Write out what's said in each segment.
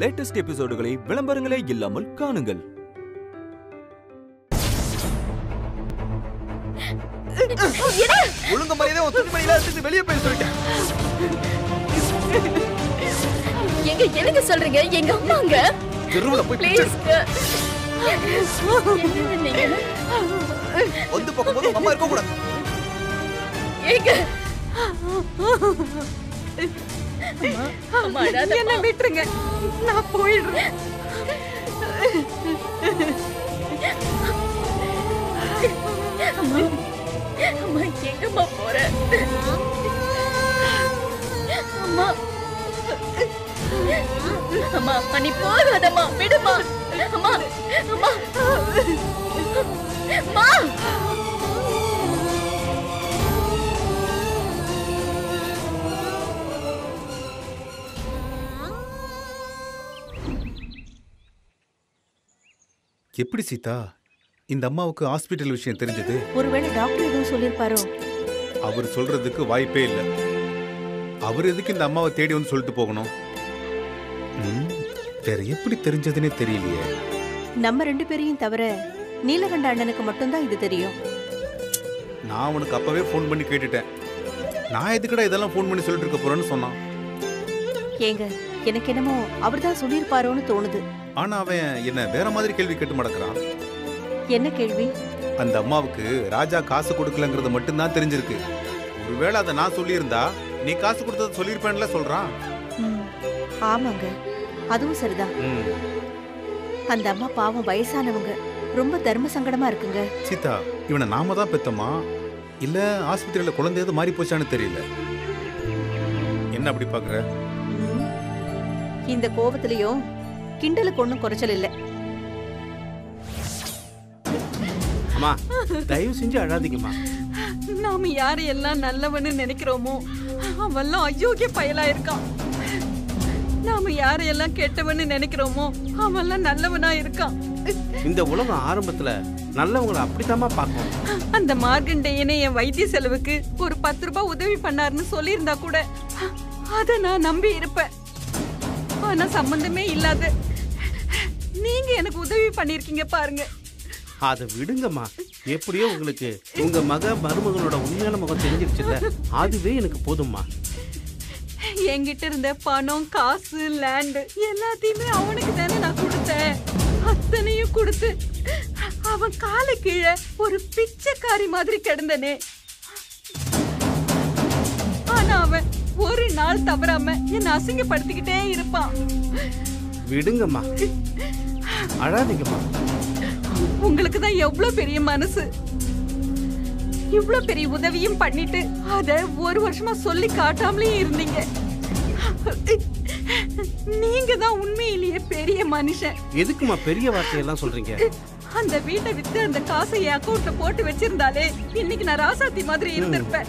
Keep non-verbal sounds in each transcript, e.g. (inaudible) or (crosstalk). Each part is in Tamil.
லேட்டஸ்ட் எபிசோடுகளை விளம்பரங்களே இல்லாமல் காணுங்கள். ஒழுங்க மரியாதை உன் துணிமணியில எடுத்து வெளியே போய் சொல்லிட்டேன். எங்க எனக்கு சொல்றீங்க? எங்க அம்மாங்க? தெருவுல போய் ப்ளீஸ் நீங்க வந்து பார்க்கும்போது உங்க அம்மா இருக்க கூடாது எங்க. என்ன விட்டுருங்க. நான் போயிடுறேன். அம்மா எங்கம்மா போற? அம்மா அம்மா அம்மா நீ போகாதம்மா விடுமா. அம்மா அம்மா. அம்மா. எப்படி சீதா? இந்த அம்மாவுக்கு ஹாஸ்பிட்டல் விஷயம் தெரிஞ்சது? ஒருவேளை டாக்டர் எதுவும் சொல்லியிருப்பாரோ? அவர் சொல்றதுக்கு வாய்ப்பே இல்லை. அவர் எதுக்கு இந்த அம்மாவை தேடி வந்து சொல்லிட்டு போகணும்? ம், வேற எப்படி தெரிஞ்சதுன்னே தெரியலையே. நம்ம ரெண்டு பேரையும் தவிர நீலகண்ட அண்ணனுக்கு மட்டும்தான் இது தெரியும். நான் அவனுக்கு அப்பவே ஃபோன் பண்ணி கேட்டுட்டேன். நான் எதுக்குடா இதெல்லாம் ஃபோன் பண்ணி சொல்லிட்டு இருக்க போறேன்னு சொன்னான். ஏங்க எனக்கு என்னமோ அவர்தான் சொல்லியிருப்பாரோன்னு தோணுது. ஆனா அவன் என்ன வேற மாதிரி கேள்வி கேட்டு மடக்குறான். என்ன கேள்வி? அந்த அம்மாவுக்கு ராஜா காசு கொடுக்கலங்கிறது மட்டும்தான் தெரிஞ்சிருக்கு. ஒருவேளை அதை நான் சொல்லியிருந்தா நீ காசு கொடுத்ததை சொல்லியிருப்பேன்ல சொல்றான். ஆமாங்க. அதுவும் சரிதான். அந்த அம்மா பாவம் வயசானவங்க. ரொம்ப தர்ம சங்கடமா இருக்குங்க. சீதா இவனை நாம தான் பெத்தோமா? இல்ல ஆஸ்பத்திரியில குழந்தை எதுவும் மாறி போச்சான்னு தெரியல. என்ன அப்படி பாக்குற. இந்த கோவத்திலையும் கிண்டலுக்கு ஒன்றும் குறைச்சல் இல்லை. அம்மா தயவு செஞ்சு அழாதீங்கம்மா. நாம யாரையெல்லாம் நல்லவன்னு நினைக்கிறோமோ அவெல்லாம் அயோக்கிய பயலா இருக்கான் நாம யாரையெல்லாம் கெட்டவன்னு நினைக்கிறோமோ அவெல்லாம் நல்லவனா இருக்கான் இந்த உலகம் ஆரம்பத்துல நல்லவங்களை அப்படித்தாம்மா பார்க்கும் அந்த மார்கண்டேயனே என் வைத்திய செலவுக்கு ஒரு பத்து ரூபாய் உதவி பண்ணாருன்னு சொல்லியிருந்தா கூட அத நான் நம்பி இருப்பேன். ஆனா சம்பந்தமே இல்லாத எனக்கு உதவி பண்ணிருக்கீங்க பாருங்க. அதை விடுங்கம்மா. எப்படியோ உங்களுக்கு உங்க மக மருமகளோட உண்மையான முகம் தெரிஞ்சிருச்சுல்ல? அதுவே எனக்கு போதும்மா. என்கிட்ட இருந்த பணம் காசு லேண்ட் எல்லாத்தையுமே அவனுக்கு தானே நான் கொடுத்தேன். அத்தனையும் கொடுத்து அவன் காலை கீழே ஒரு பிச்சைக்காரி மாதிரி கிடந்தனே. ஆனா அவன் ஒரு நாள் தவறாம என்ன அசிங்கப்படுத்திக்கிட்டே இருப்பான். விடுங்கம்மா. அழாதீங்கம்மா. உங்களுக்கு தான் எவ்வளவு பெரிய மனசு? இவ்ளோ பெரிய உதவியும் பண்ணிட்டு அத ஒரு வருஷமா சொல்லி காட்டாமலே இருந்தீங்க. நீங்க தான் உண்மையிலேயே பெரிய மனுஷன். எதுக்குமா பெரிய வார்த்தையெல்லாம் சொல்றீங்க? அந்த வீட்டை வித்து அந்த காசை என் அக்கௌண்ட்ல போட்டு வச்சிருந்தாலே இன்னைக்கு நான் ராசாத்தி மாதிரி இருந்திருப்பேன்.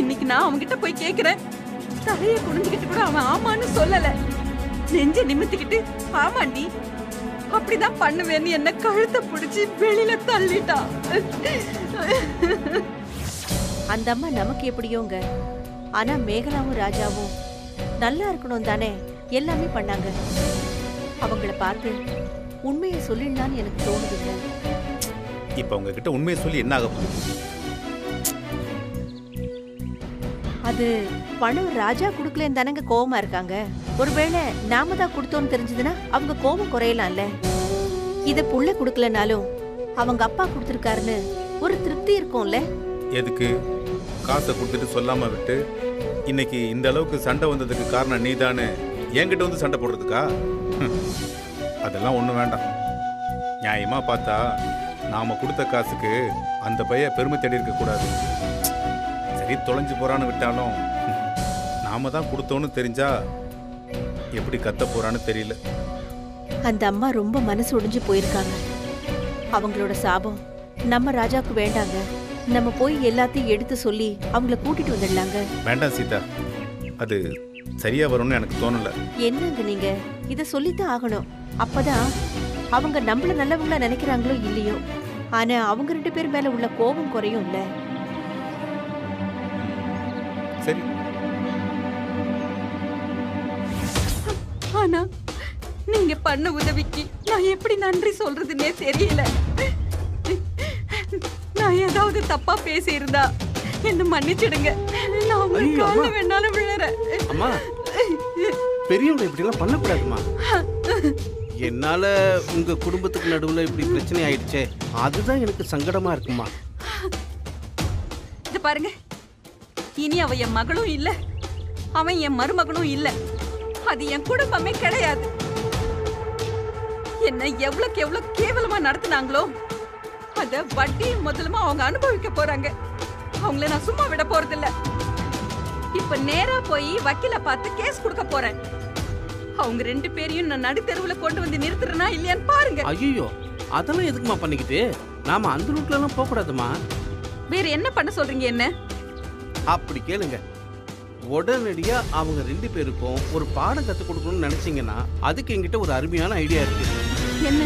இன்னைக்கு நான் அவன்கிட்ட போய் கேக்குறேன். தலைய குனிஞ்சுக்கிட்டு கூட அவன் ஆமான்னு சொல்லல. நெஞ்ச நிமித்திக்கிட்டு ஆமாண்டி அப்படிதான் பண்ணுவேன்னு என்ன கழுத்தை பிடிச்சி வெளியில தள்ளிட்டான் அந்த அம்மா நமக்கு எப்படியோங்க? ஆனா மேகலாவும் ராஜாவும் நல்லா இருக்கணும் தானே? எல்லாமே பண்ணாங்க. அவங்கள பார்த்து உண்மையை சொல்லிடலான்னு எனக்கு தோணுதுங்க. இப்ப உங்ககிட்ட உண்மையை சொல்லி என்ன ஆக போகுது? அது பணம் ராஜா கொடுக்கலன்னு தானங்க கோவமா இருக்காங்க. ஒருவேளை நாம தான் கொடுத்தோம்னு தெரிஞ்சதுன்னா அவங்க கோபம் குறையலாம்ல. இத புள்ள கொடுக்கலனாலும் அவங்க அப்பா கொடுத்துருக்காருன்னு ஒரு திருப்தி இருக்கும்ல. எதுக்கு? காசை கொடுத்துட்டு சொல்லாம விட்டு இன்னைக்கு இந்த அளவுக்கு சண்டை வந்ததுக்கு காரணம் நீதானே என்கிட்ட வந்து சண்டை போடுறதுக்கா? அதெல்லாம் ஒண்ணும் வேண்டாம். நியாயமா பார்த்தா நாம கொடுத்த காசுக்கு அந்த பைய பெருமை தேடி இருக்க சரி தொலைஞ்சு போறான்னு விட்டாலும் நாம தான் கொடுத்தோன்னு தெரிஞ்சா எப்படி கத்த போறான்னு தெரியல. அந்த அம்மா ரொம்ப மனசு ஒடிஞ்சு போயிருக்காங்க. அவங்களோட சாபம் நம்ம ராஜாக்கு வேண்டாங்க. நம்ம போய் எல்லாத்தையும் எடுத்து சொல்லி அவங்கள கூட்டிட்டு வந்துடலாங்க. வேண்டாம் சீதா. அது சரியா வரும்னு எனக்கு தோணல. என்னங்க நீங்க? இத சொல்லித்தான் ஆகணும். அப்பதான் அவங்க நம்மள நல்லவங்களா நினைக்கிறாங்களோ இல்லையோ. ஆனா அவங்க ரெண்டு பேர் மேல உள்ள கோபம் குறையும் இல்ல சரி. ஆனா நீங்க பண்ண உதவிக்கு நான் எப்படி நன்றி சொல்றதுன்னே தெரியல. நான் ஏதாவது தப்பா பேசியிருந்தா என்ன மன்னிச்சிடுங்க. நான் உங்க ஐயோ, கால்ல அம்மா. வேணாலும் விழறேன். அம்மா பெரியவங்க இப்படிலாம் பண்ணக்கூடாதுமா? என்னால உங்க குடும்பத்துக்கு நடுவுல இப்படி பிரச்சனை ஆயிடுச்சே. அதுதான் எனக்கு சங்கடமா இருக்குமா? இது பாருங்க. இனி அவ என் மகளும் இல்ல. அவன் என் மருமகனும் இல்ல. அது என் குடும்பமே கிடையாது. என்ன எவ்வளவுக்கு எவ்வளவு கேவலமா நடத்துனாங்களோ அத வட்டி முதலுமா அவங்க அனுபவிக்க போறாங்க. அவங்கள நான் சும்மா விட போறது இல்ல இப்ப நேரா போய் வக்கீல பார்த்து கேஸ் கொடுக்க போறேன். அவங்க ரெண்டு பேரையும் நான் நடுத்தெருவுல கொண்டு வந்து நிறுத்துறேனா இல்லையான்னு பாருங்க. ஐயோ அதெல்லாம் எதுக்குமா பண்ணிக்கிட்டு? நாம அந்த ரூட்ல எல்லாம் போக கூடாதுமா வேற என்ன பண்ண சொல்றீங்க என்ன? அப்படி கேளுங்க. உடனடியா அவங்க ரெண்டு பேருக்கும் ஒரு பாடம் கத்துக் கொடுக்கணும்னு நினைச்சீங்கன்னா அதுக்கு என்கிட்ட ஒரு அருமையான ஐடியா இருக்கு. என்ன?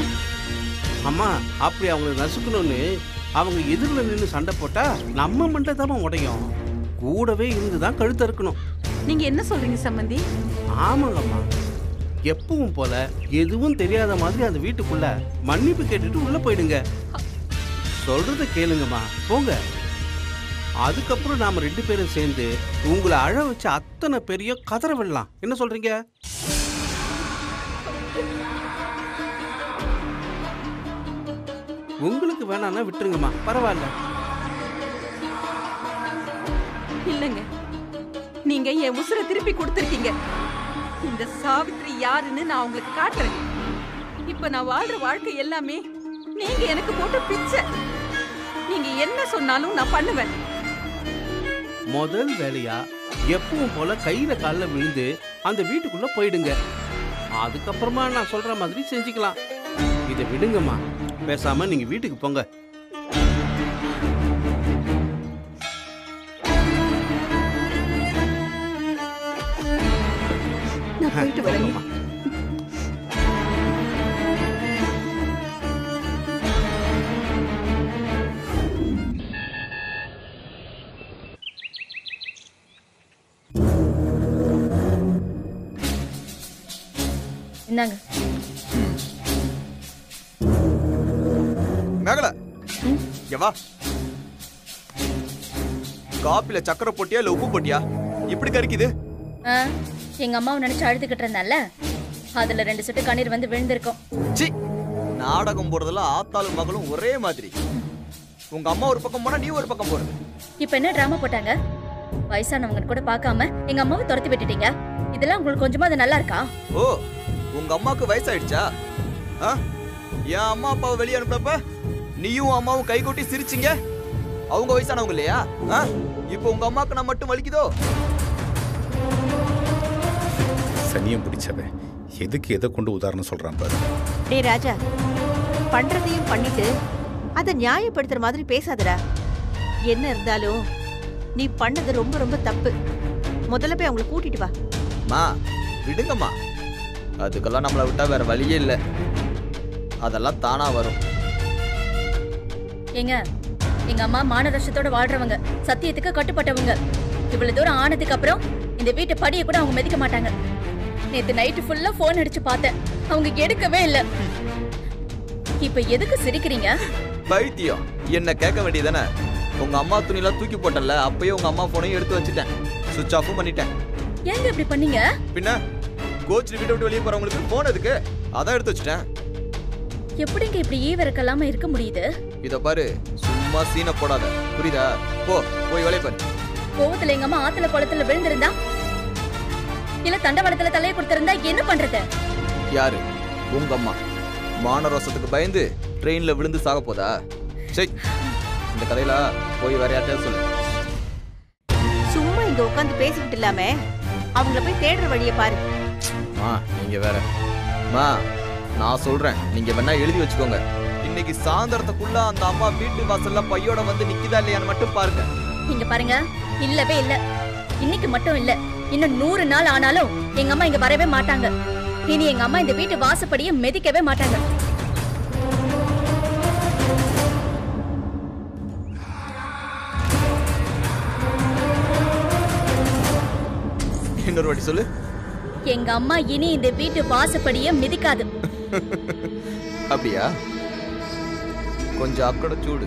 அம்மா அப்படி அவங்களை நசுக்கணும்னு அவங்க எதிரில் நின்று சண்டை போட்டா நம்ம மண்டை தான் உடையும். கூடவே இருந்து தான் கழுத்து அறுக்கணும். நீங்க என்ன சொல்றீங்க சம்பந்தி? ஆமாங்கம்மா. எப்பவும் போல எதுவும் தெரியாத மாதிரி அந்த வீட்டுக்குள்ள மன்னிப்பு கேட்டுட்டு உள்ள போயிடுங்க. சொல்றத கேளுங்கம்மா. போங்க. அதுக்கப்புறம் நாம ரெண்டு பேரும் சேர்ந்து உங்களை அழ வச்சு அத்தனை பெரிய கதற விடலாம். என்ன சொல்றீங்க? உங்களுக்கு வேணாம்னா விட்டுருங்கம்மா. பரவாயில்ல. இல்லங்க. நீங்க என் உசுரை திருப்பி கொடுத்துருக்கீங்க. இந்த சாவித்ரி யாருன்னு நான் உங்களுக்கு காட்டுறேன். இப்ப நான் வாழ்ற வாழ்க்கை எல்லாமே நீங்க எனக்கு போட்டு பிச்சை. நீங்க என்ன சொன்னாலும் நான் பண்ணுவேன். முதல் வேலையா? எப்பவும் போல கையில காலில் விழுந்து அந்த வீட்டுக்குள்ள போயிடுங்க. அதுக்கப்புறமா நான் சொல்ற மாதிரி செஞ்சுக்கலாம். இதை விடுங்கம்மா. பேசாம நீங்க வீட்டுக்கு போங்க. நான் போயிட்டு வரேன். இந்தாங்க. மேகல. வா. காப்பில சக்கரை போட்டியா இல்ல உப்பு போட்டியா? இப்படி கறிக்குது? ஆ, எங்க அம்மாவை நினைச்சு அழுதுகிட்டு இருந்தேன்ல? அதுல ரெண்டு சொட்டு கண்ணீர் வந்து விழுந்திருக்கும். சி நாடகம் போடுறதெல்லாம் ஆத்தாளும் மகளும் ஒரே மாதிரி. உங்க அம்மா ஒரு பக்கம் போனா நீ ஒரு பக்கம் போறது. இப்ப என்ன டிராமா போட்டாங்க? வயசானவங்க கூட பார்க்காம எங்க அம்மாவை துரத்தி விட்டுட்டீங்க. இதெல்லாம் உங்களுக்கு கொஞ்சமா அது நல்லா இருக்கா? ஓ உங்க அம்மாவுக்கு வயசாயிடுச்சா? ஆ? என் அம்மா அப்பாவை வெளியே அனுப்புறப்ப நீயும் அம்மாவும் கை கொட்டி சிரிச்சிங்க. அவங்க வயசானவங்க இல்லையா? ஆ? இப்போ உங்க அம்மாக்கு நான் மட்டும் வலிக்குதோ? சனியம் பிடிச்சவன் எதுக்கு எதை கொண்டு உதாரணம் சொல்றான் பாரு. டேய் ராஜா பண்றதையும் பண்ணிட்டு அதை நியாயப்படுத்துற மாதிரி பேசாதடா. என்ன இருந்தாலும் நீ பண்ணது ரொம்ப ரொம்ப தப்பு. முதல்ல போய் அவங்கள கூட்டிட்டு வா. மா விடுங்கம்மா. அதுக்கெல்லாம் நம்மளை விட்டா வேற வழியே இல்லை. அதெல்லாம் தானா வரும். ஏங்க எங்க அம்மா மானரஷத்தோட வாழ்றவங்க சத்தியத்துக்கு கட்டுப்பட்டவங்க. இவ்வளவு தூரம் ஆனதுக்கு அப்புறம் இந்த வீட்டு படியை கூட அவங்க மிதிக்க மாட்டாங்க. நேத்து நைட்டு ஃபுல்லா போன் அடிச்சு பார்த்தேன். அவங்க எடுக்கவே இல்ல. இப்ப எதுக்கு சிரிக்கிறீங்க? பைத்தியம். என்ன கேட்க வேண்டியதானே உங்க அம்மா துணியெல்லாம் தூக்கி போட்டல அப்பயே உங்க அம்மா போனையும் எடுத்து வச்சுட்டேன். சுவிச் ஆஃபும் பண்ணிட்டேன். ஏங்க இப்படி பண்ணீங்க? பின்ன? கோச் வீட்டை விட்டு வெளியே போறவங்களுக்கு போன் எதுக்கு? அதான் எடுத்து வச்சுட்டேன். எப்படிங்க இப்படி ஈவிரக்கல்லாம இருக்க முடியுது? இத பாரு சும்மா சீனை போடாத. புரியுதா? போ போய் வேலைய பாரு. கோவத்துல எங்க அம்மா ஆத்துல குளத்துல விழுந்திருந்தா? இல்ல தண்டவாளத்துல தலையை கொடுத்திருந்தா என்ன பண்றது? யாரு? உங்க அம்மா. மான ரோசத்துக்கு பயந்து ட்ரெயின்ல விழுந்து சாக போதா? சரி இந்த கதையில போய் வேற யார்ட்டையாவது சொல்லு. சும்மா இங்க உட்காந்து பேசிக்கிட்டு இல்லாம அவங்கள போய் தேடுற வழியை பாரு. மா நீங்க வேற. மா நான் சொல்றேன். நீங்க வேணா எழுதி வச்சுக்கோங்க. இன்னைக்கு சாயந்தரத்துக்குள்ள அந்த அம்மா வீட்டு வாசல்ல பையோட வந்து நிக்குதா இல்லையான்னு மட்டும் பாருங்க. இங்க பாருங்க. இல்லவே இல்ல. இன்னைக்கு மட்டும் இல்ல. இன்னும் நூறு நாள் ஆனாலும் எங்க அம்மா இங்க வரவே மாட்டாங்க. இனி எங்க அம்மா இந்த வீட்டு வாசப்படியை மிதிக்கவே மாட்டாங்க. இன்னொரு வாட்டி சொல்லு. எங்க அம்மா இனி இந்த வீட்டு வாசப்படிய மிதிக்காது. (laughs) அப்படியா? கொஞ்சம் அக்கடை சூடு.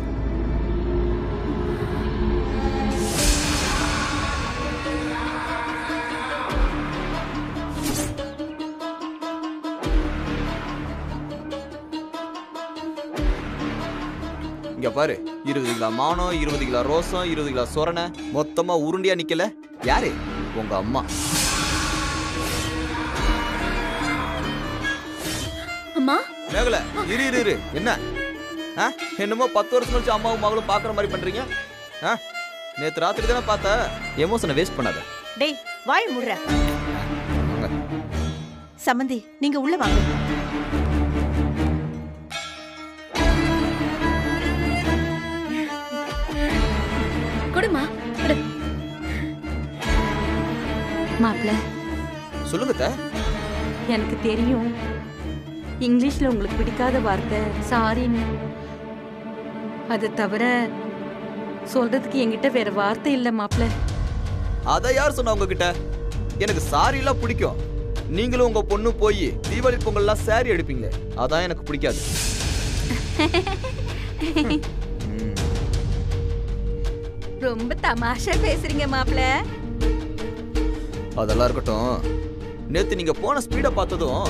இங்க பாரு இருபது கிலோ மானம் இருபது கிலோ ரோசம் இருபது கிலோ சொரணை மொத்தமா உருண்டியா நிக்கல. யாரு? உங்க அம்மா. மேகல இரு இரு இரு. என்ன? ஆ? என்னமோ பத்து வருஷம் கழிச்சு அம்மாவும் மகளும் பாக்குற மாதிரி பண்றீங்க? ஆ? நேத்து ராத்திரி தானே பார்த்த? எமோஷனை வேஸ்ட் பண்ணாத. டேய் வாய் முடுற. சம்மந்தி நீங்க உள்ள வாங்க. குடுமா குடு. மாப்பிள்ள சொல்லுங்க. எனக்கு தெரியும். இங்கிலீஷ்ல உங்களுக்கு பிடிக்காத வார்த்தை சாரின்னு அது தவிர சொல்றதுக்கு என்கிட்ட வேற வார்த்தை இல்ல மாப்பிள்ள. அதை யார் சொன்னா உங்ககிட்ட? எனக்கு சாரி எல்லாம் பிடிக்கும். நீங்களும் உங்க பொண்ணு போய் தீபாவளி பொங்கல்லாம் சாரி எடுப்பீங்களே அதான் எனக்கு பிடிக்காது. (laughs) ரொம்ப தமாஷா பேசுறீங்க மாப்பிள்ள. அதெல்லாம் இருக்கட்டும். நேத்து நீங்க போன ஸ்பீட பார்த்ததும்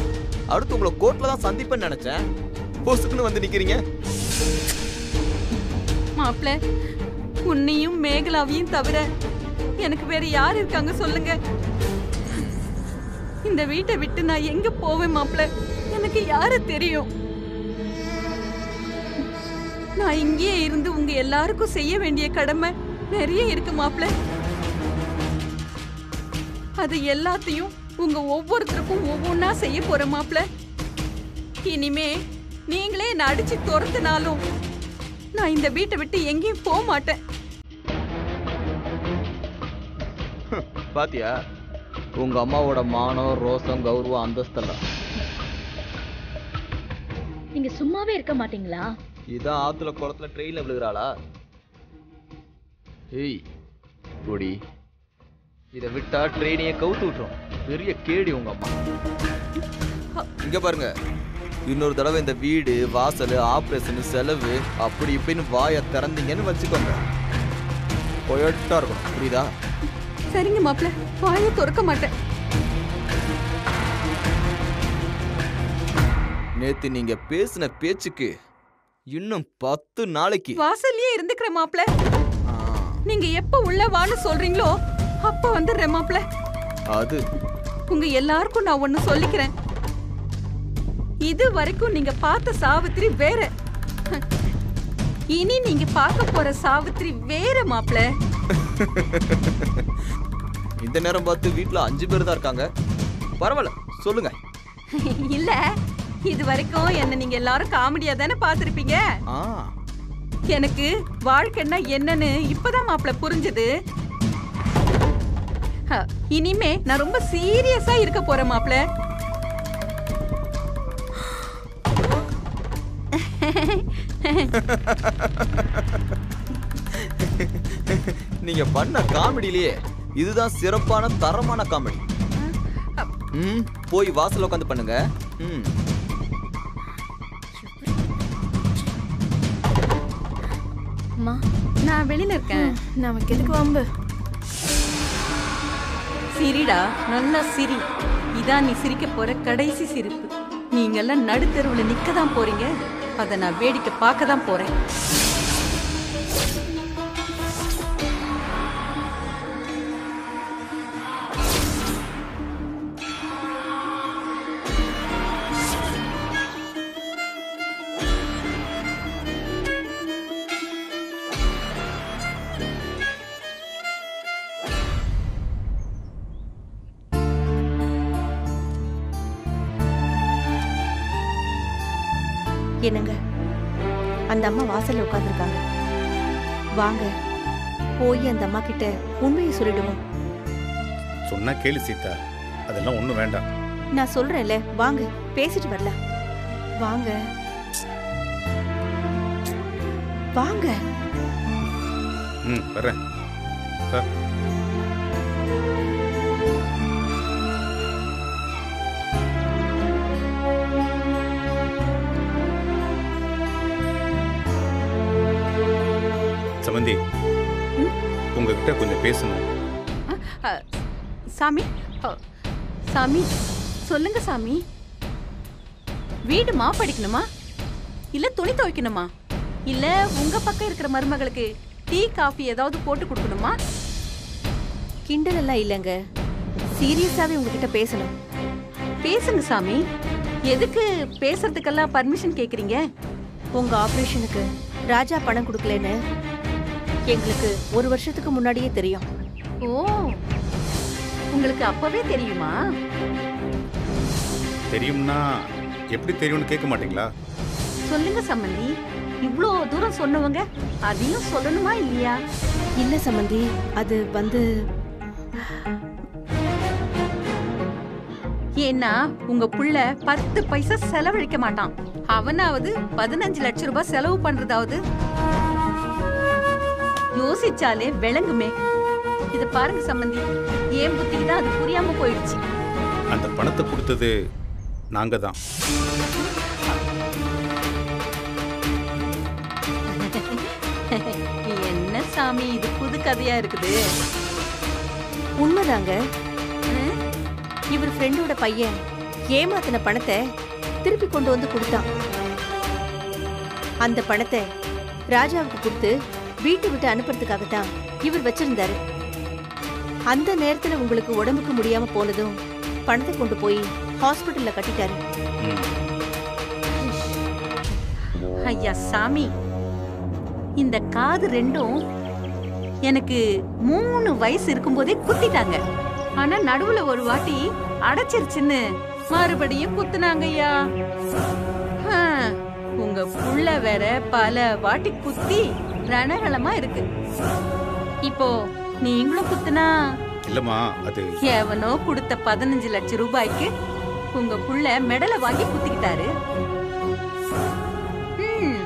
அடுத்து உங்களை கோர்ட்ல தான் சந்திப்பேன்னு நினைச்சேன். பொசுக்குன்னு வந்து நிக்கிறீங்க. மாப்பிள்ள உன்னையும் மேகலாவையும் தவிர எனக்கு வேற யார் இருக்காங்க சொல்லுங்க. இந்த வீட்டை விட்டு நான் எங்க போவேன் மாப்பிள்ள எனக்கு யாரு தெரியும்? நான் இங்கேயே இருந்து உங்க எல்லாருக்கும் செய்ய வேண்டிய கடமை நிறைய இருக்கு மாப்பிள்ள அது எல்லாத்தையும் உங்க ஒவ்வொருத்தருக்கும் ஒவ்வொன்றா செய்ய போற மாப்பிள்ள இனிமே நீங்களே என்னை அடிச்சு துரத்துனாலும் நான் இந்த வீட்டை விட்டு எங்கேயும் போக மாட்டேன். பாத்தியா? உங்க அம்மாவோட மானம் ரோசம் கௌரவம் அந்தஸ்தெல்லாம். நீங்க சும்மாவே இருக்க மாட்டீங்களா? இதான் ஆத்துல குளத்துல ட்ரெயின்ல விழுகிறாளா? ஏய் பொடி. இதை விட்டா ட்ரெயினையே கவுத்து விட்டுரும். பெரிய கேடி உங்க அம்மா. இங்க பாருங்க. இன்னொரு தடவை இந்த வீடு வாசல் ஆபரேஷன் செலவு அப்படி இப்படின்னு வாயை திறந்தீங்கன்னு வச்சுக்கோங்க. பொயட்டா இருக்கும் புரியுதா? சரிங்க மாப்பிள்ள வாயை திறக்க மாட்டேன். நேத்து நீங்க பேசின பேச்சுக்கு இன்னும் பத்து நாளைக்கு. வாசல்லயே இருந்துக்கிற மாப்பிள்ள நீங்க எப்ப உள்ள வான்னு சொல்றீங்களோ அப்ப வந்துடுறேன் மாப்பிள்ள அது உங்க எல்லாருக்கும் நான் ஒண்ணு சொல்லிக்கிறேன். இது வரைக்கும் நீங்க பார்த்த சாவித்திரி வேற. இனி நீங்க பார்க்க போற சாவித்திரி வேற மாப்பிள்ள (laughs) இந்த நேரம் பார்த்து வீட்ல அஞ்சு பேர் தான் இருக்காங்க. பரவாயில்ல சொல்லுங்க. (laughs) இல்ல இது வரைக்கும் என்ன நீங்க எல்லாரும் காமெடியா தானே பாத்திருப்பீங்க எனக்கு வாழ்க்கைன்னா என்னன்னு இப்பதான் மாப்பிள்ள புரிஞ்சது. இனிமே நான் ரொம்ப சீரியஸா இருக்க போறேன் மாப்பிள்ள. நீங்க பண்ண காமெடியிலேயே இதுதான் சிறப்பான தரமான காமெடி. ம் போய் வாசல்ல உட்காந்து பண்ணுங்க. ம். அம்மா நான் வெளியில இருக்கேன். நமக்கு எதுக்கு வம்பு. சிரிடா நல்லா சிரி. இதான் நீ சிரிக்க போற கடைசி சிரிப்பு. நீங்கெல்லாம் நடுத்தெருவுல நிற்க தான் போறீங்க. அதை நான் வேடிக்கை பார்க்க தான் போறேன். என்னங்க? அந்த அம்மா வாசல்ல உட்காந்துருக்காங்க வாங்க போய் அந்த அம்மா கிட்ட உண்மையை சொல்லிடுவோம். சொன்னா கேளு சீதா. அதெல்லாம் ஒண்ணும் வேண்டாம். நான் சொல்றேன்ல வாங்க பேசிட்டு வரலாம். வாங்க. வாங்க. ம் வர்றேன். உங்ககிட்ட கொஞ்சம் பேசணும். சாமி சாமி சொல்லுங்க சாமி. வீடு மாப்படிக்கணுமா இல்ல துணி துவைக்கணுமா? இல்ல உங்க பக்கம் இருக்கிற மருமகளுக்கு டீ காஃபி ஏதாவது போட்டு கொடுக்கணுமா? கிண்டல் எல்லாம் இல்லைங்க. சீரியஸாவே உங்ககிட்ட பேசணும். பேசுங்க சாமி. எதுக்கு பேசுறதுக்கெல்லாம் பர்மிஷன் கேக்குறீங்க? உங்க ஆபரேஷனுக்கு ராஜா பணம் கொடுக்கலன்னு எங்களுக்கு ஒரு வருஷத்துக்கு முன்னாடியே தெரியும். ஓ உங்களுக்கு அப்பவே தெரியுமா? தெரியும்னா எப்படி தெரியும்னு கேட்க மாட்டீங்களா? சொல்லுங்க சம்மந்தி. இவ்ளோ தூரம் சொன்னவங்க அதையும் சொல்லணுமா இல்லையா? இல்ல சம்பந்தி அது வந்து ஏன்னா உங்க புள்ள பத்து பைசா செலவழிக்க மாட்டான். அவனாவது பதினஞ்சு லட்சம் ரூபாய் செலவு பண்றதாவது யோசிச்சாலே விளங்குமே. இத பாருங்க சம்பந்தி ஏன் புத்திக்கு தான் அது புரியாம போயிடுச்சு. அந்த பணத்தை கொடுத்தது நாங்க தான். (laughs) என்ன சாமி இது புது கதையா இருக்குது. உண்மைதாங்க. இவர் ஃப்ரெண்டோட பையன் ஏமாத்தின பணத்தை திருப்பி கொண்டு வந்து கொடுத்தான். அந்த பணத்தை ராஜாவுக்கு கொடுத்து வீட்டை விட்டு அனுப்புறதுக்காக தான் இவர் வச்சிருந்தாரு. அந்த நேரத்துல உங்களுக்கு உடம்புக்கு முடியாம போனதும் பணத்தை கொண்டு போய் ஹாஸ்பிட்டல்ல கட்டிட்டாரு. ஐயா சாமி. இந்த காது ரெண்டும் எனக்கு மூணு வயசு இருக்கும்போதே குத்திட்டாங்க. ஆனா நடுவுல ஒரு வாட்டி அடைச்சிருச்சுன்னு மறுபடியும் குத்துனாங்க ஐயா. ஆ, உங்க புள்ள வேற பல வாட்டி குத்தி ரணகளமா இருக்கு. இப்போ நீங்களும் குத்துனா இல்லம்மா அது எவனோ கொடுத்த பதினஞ்சு லட்சம் ரூபாய்க்கு உங்க புள்ள மெடலை வாங்கி குத்திக்கிட்டாரு. ம்,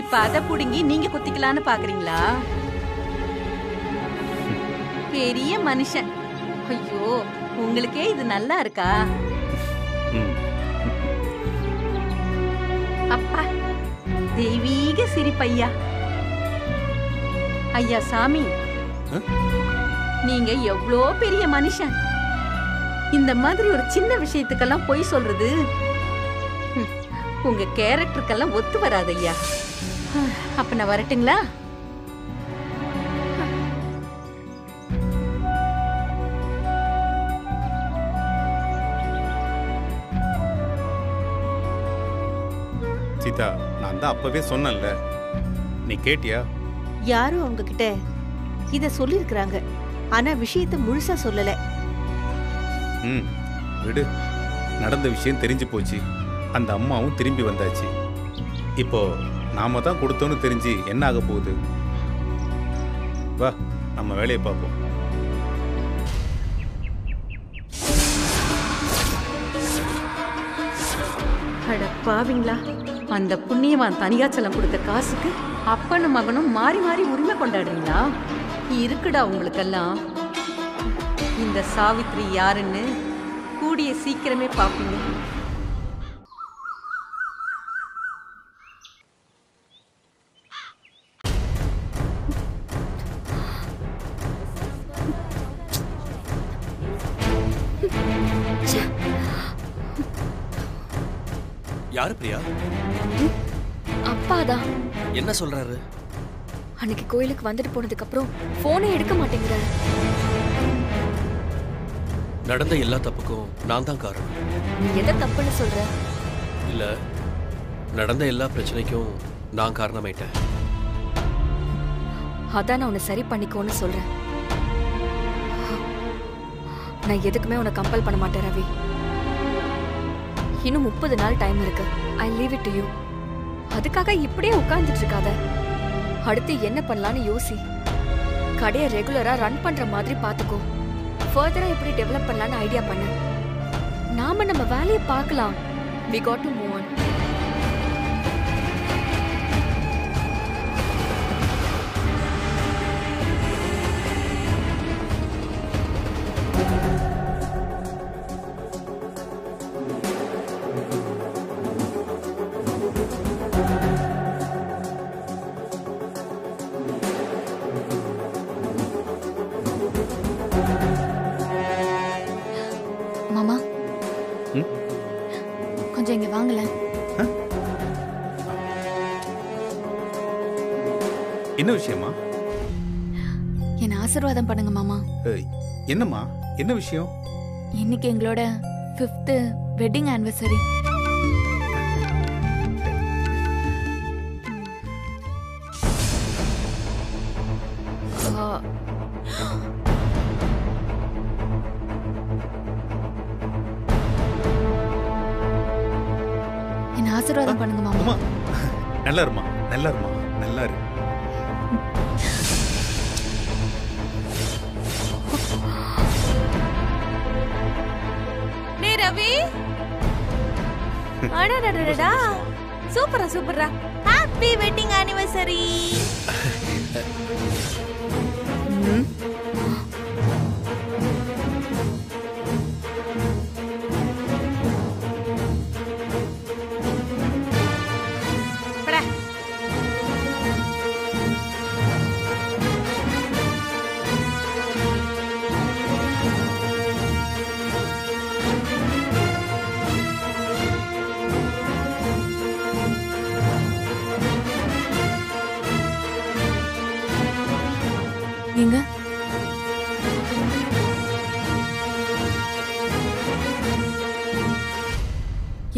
இப்ப அத புடுங்கி நீங்க குத்திக்கலான்னு பாக்குறீங்களா? பெரிய மனுஷன். ஐயோ உங்களுக்கே இது நல்லா இருக்கா. அப்பா தெய்வீக சிரிப்பையா? ஐயா சாமி? நீங்க எவ்வளோ பெரிய மனுஷன். இந்த மாதிரி ஒரு சின்ன விஷயத்துக்கெல்லாம் பொய் சொல்றது உங்க கேரக்டருக்கெல்லாம் ஒத்து வராது ஐயா. அப்ப நான் வரட்டுங்களா? சீதா நான் தான் அப்பவே சொன்னேன்ல. நீ கேட்டியா? யாரோ அவங்க கிட்ட இத சொல்லிருக்கிறாங்க ஆனா விஷயத்தை முழுசா சொல்லல. ம் விடு. நடந்த விஷயம் தெரிஞ்சு போச்சு. அந்த அம்மாவும் திரும்பி வந்தாச்சு. இப்போ நாம தான் கொடுத்தோன்னு தெரிஞ்சு என்ன ஆக போகுது? வா நம்ம வேலையை பார்ப்போம். அட பாவிங்களா அந்த புண்ணியவான் தனியாச்சலம் கொடுத்த காசுக்கு அப்பனும் மகனும் மாறி மாறி உரிமை கொண்டாடுறீங்களா? இருக்குடா உங்களுக்கெல்லாம். இந்த சாவித்ரி யாருன்னு கூடிய சீக்கிரமே பார்ப்பீங்க யாரு பிரியா? அப்பாதான் என்ன சொல்றாரு? அன்னைக்கு கோயிலுக்கு வந்துட்டு போனதுக்கு அப்புறம் போனே எடுக்க மாட்டேங்கிறாரு. நடந்த எல்லா தப்புக்கும் நான் தான் காரணம். நீ எதை தப்புன்னு சொல்ற? இல்ல நடந்த எல்லா பிரச்சனைக்கும் நான் காரணமாயிட்டேன். அதான் நான் உன்னை சரி பண்ணிக்கோன்னு சொல்றேன். நான் எதுக்குமே உன்னை கம்பல் பண்ண மாட்டேன் ரவி. இன்னும் முப்பது நாள் டைம் இருக்கு. I leave it to you அதுக்காக இப்படியே உட்கார்ந்துட்டு இருக்காத அடுத்து என்ன பண்ணலான்னு யோசி. கடையை ரெகுலரா ரன் பண்ற மாதிரி பாத்துக்கோ. ஃபர்தரா எப்படி டெவலப் பண்ணலான்னு ஐடியா பண்ணு. நாம நம்ம வேலையை பார்க்கலாம். We got to move on ஆசீர்வாதம் பண்ணுங்க மாமா. என்னம்மா? என்ன விஷயம்? இன்னைக்கு எங்களோட ஃபிஃப்த் வெட்டிங் ஆனிவர்சரி என்ன ஆசீர்வாதம் பண்ணுங்க மாமா. நல்லா இருமா நல்லா இருமா அடடடடா சூப்பரா சூப்பரா. ஹாப்பி வெட்டிங் ஆனிவர்சரி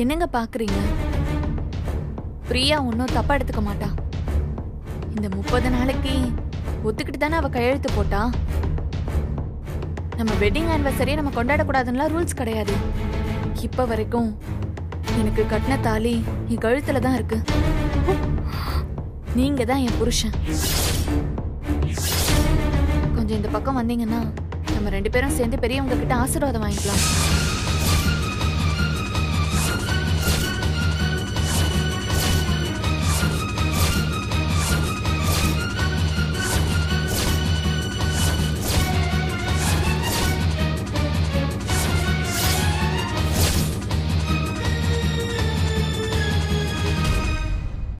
என்னங்க பாக்குறீங்க? பிரியா ஒன்றும் தப்பா எடுத்துக்க மாட்டா. இந்த முப்பது நாளைக்கு ஒத்துக்கிட்டு தானே அவ கையெழுத்து போட்டா? நம்ம வெட்டிங் ஆனிவர்சரியை நம்ம கொண்டாடக்கூடாதுன்னா ரூல்ஸ் கிடையாது. இப்ப வரைக்கும் எனக்கு கட்டின தாலி என் கழுத்துல தான் இருக்கு. நீங்க தான் என் புருஷன். கொஞ்சம் இந்த பக்கம் வந்தீங்கன்னா நம்ம ரெண்டு பேரும் சேர்ந்து பெரியவங்க கிட்ட ஆசீர்வாதம் வாங்கிக்கலாம்.